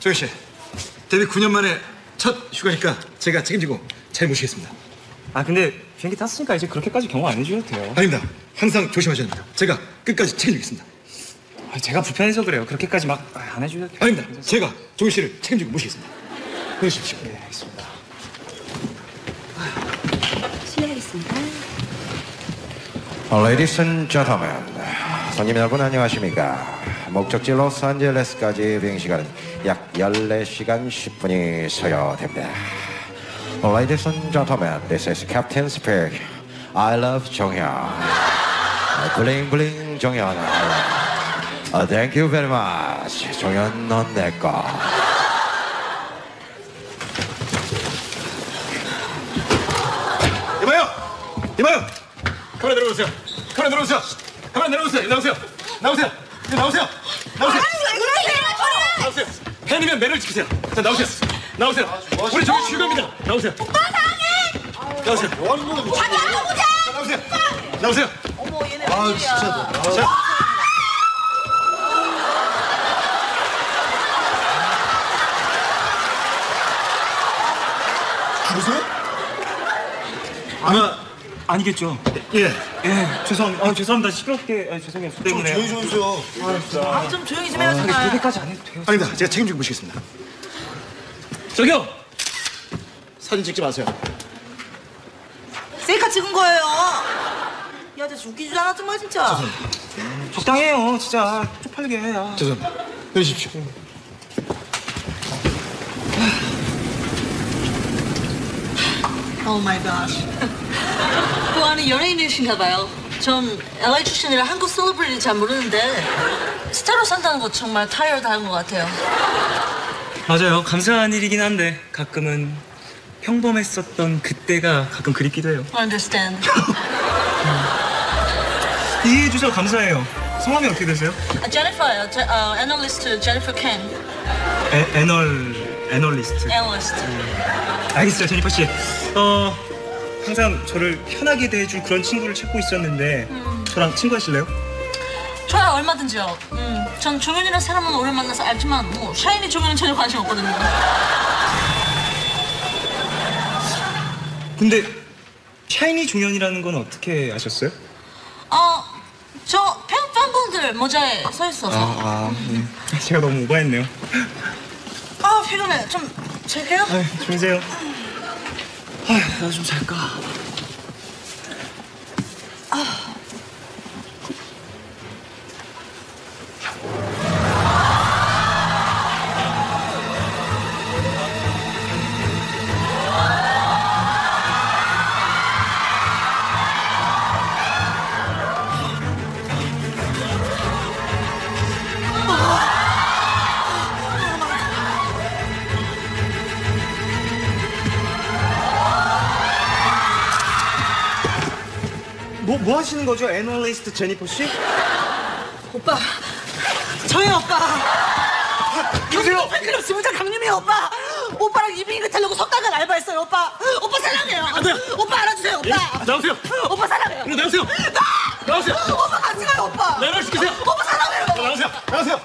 조현 씨, 데뷔 9년 만에 첫 휴가니까 제가 책임지고 잘 모시겠습니다. 아 근데 비행기 탔으니까 이제 그렇게까지 경고 안 해주셔도 돼요. 아닙니다. 항상 조심하셔야 됩니다. 제가 끝까지 책임지겠습니다. 아, 제가 불편해서 그래요. 그렇게까지 막 안 해주셔도 돼요. 아닙니다. 제가 조현 씨를 책임지고 모시겠습니다. 보내십시오. 네, 알겠습니다. 실례하겠습니다. Ladies and gentlemen, 손님 여러분 안녕하십니까? 목적지 로스앤젤레스까지 비행시간은 약 14시간 10분이 소요됩니다. Ladies and gentlemen, this is Captain Speak. I love 정현. 블링 블링 정현. Uh, thank you very much. 정현 넌 내꺼. 이봐요! 이봐요! 카메라 내려오세요. 카메라 내려오세요. 카메라 내려오세요. 나오세요. 나오세요. 이제 나오세요. 나오세요. 나오세요. 팬이면 매를 지키세요. 자, 나오세요. 나오세요. 우리 저기 휴가입니다. 나오세요. 오빠 사랑해! 나오세요. 뭐 하는 거야? 나오세요. 나오세요. 어머 얘네 웬일이야. 자, 죽으세요? 아마 아니겠죠? 예. 예, 죄송, 아, 죄송합니다. 시끄럽게 아, 죄송해요. 수 때문에. 좀 해주세요. 아, 좀 조용히 좀 해요 정말. 그렇게까지 안 해도 돼요. 아닙니다. 제가 책임지고 모시겠습니다. 저기요. 사진 찍지 마세요. 셀카 찍은 거예요. 이 아저씨 웃기지도 않아 정말 진짜. 적당히 해요, 진짜. 쪽팔리게 해. 아. 죄송합니다. 내리십시오. Oh my 아는 연예인이신가 봐요. 전 LA 출신이라 한국 셀러브리티 잘 모르는데 스타로 산다는 거 정말 타이어드한 것 같아요. 맞아요. 감사한 일이긴 한데 가끔은 평범했었던 그때가 가끔 그립기도 해요. Understand. 이해해 주셔서 감사해요. 성함이 어떻게 되세요? 아, 제니퍼요. 제, 어, 애널리스트 제니퍼 캔. 에, 애널 애널리스트. 애널리스트. 알겠어요, 제니퍼 씨. 어 항상 저를 편하게 대해줄 그런 친구를 찾고 있었는데 저랑 친구하실래요? 좋아요 얼마든지요. 음, 전 종현이라는 사람은 오래 만나서 알지만 뭐 샤이니 종현은 전혀 관심 없거든요. 근데 샤이니 종현이라는 건 어떻게 아셨어요? 어, 저 팬, 팬분들 모자에 서 있어서. 아, 네. 제가 너무 오버했네요. 아, 피곤해. 좀 잘게요. 아, 주무세요. 아, 나좀 잘까. 뭐, 뭐 하시는 거죠, 애널리스트 제니퍼 씨? 오빠. 저희 오빠. 여보세요? 팬클럽 지부장 강림이 오빠. 오빠랑 이빙이 타려고 석가간 알바했어요, 오빠. 오빠 사랑해요. 오빠 알아주세요, 오빠. 나오세요. 오빠 사랑해요. 나오세요. 나오세요. 오빠 같이 가요, 오빠. 매를 지키세요. 오빠 사랑해요. 나오세요. 나오세요.